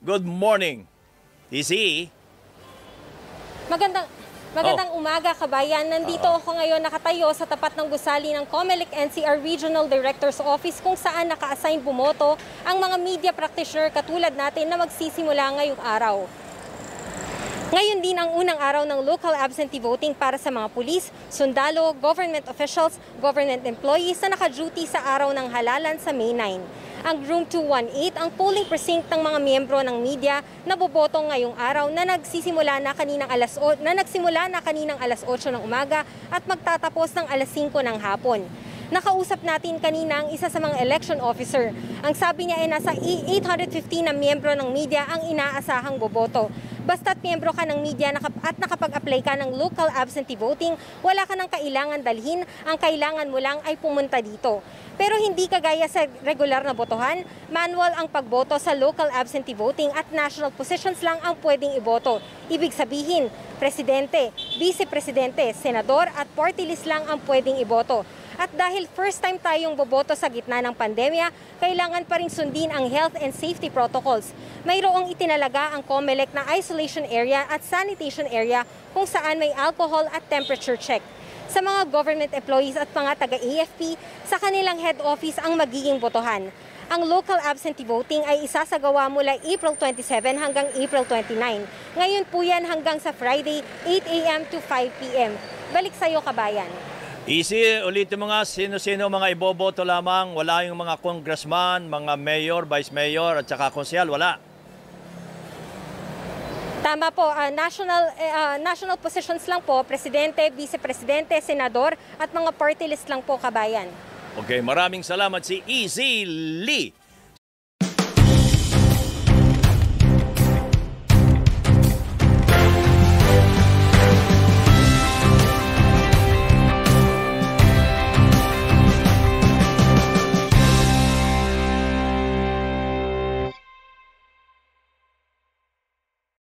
Good morning. Easy. Magandang Magandang umaga, kabayan. Nandito ako ngayon nakatayo sa tapat ng gusali ng COMELEC NCR Regional Director's Office kung saan naka-assign bumoto ang mga media practitioner katulad natin na magsisimula ngayong araw. Ngayon din ang unang araw ng local absentee voting para sa mga pulis, sundalo, government officials, government employees na naka-duty sa araw ng halalan sa May 9. Ang Room 218 ang polling precinct ng mga miyembro ng media na boboto ngayong araw na nagsisimula na kaninang alas o, na nagsimula na kaninang alas 8 ng umaga at magtatapos ng alas 5 ng hapon. Nakausap natin kanina ang isa sa mga election officer. Ang sabi niya ay nasa 850 na miyembro ng media ang inaasahang boboto. Basta't miyembro ka ng media at nakapag-apply ka ng local absentee voting, wala ka ng kailangan dalhin. Ang kailangan mo lang ay pumunta dito. Pero hindi kagaya sa regular na botohan, manual ang pagboto sa local absentee voting at national positions lang ang pwedeng iboto. Ibig sabihin, presidente, vice-presidente, senador at party list lang ang pwedeng iboto. At dahil first time tayong boboto sa gitna ng pandemya, kailangan pa rin sundin ang health and safety protocols. Mayroong itinalaga ang COMELEC na isolation area at sanitation area kung saan may alcohol at temperature check. Sa mga government employees at mga taga-AFP, sa kanilang head office ang magiging botohan. Ang local absentee voting ay isasagawa mula April 27 hanggang April 29. Ngayon po yan hanggang sa Friday, 8 a.m. to 5 p.m. Balik sa iyo, kabayan. Easy, ulitin mo nga sino-sino mga iboboto lamang. Wala yung mga congressman, mga mayor, vice mayor at saka konsyal. Wala. Tama po, uh, national uh, national positions lang po, presidente, vice-presidente, senador at mga party list lang po kabayan. Okay, maraming salamat si Easy Lee.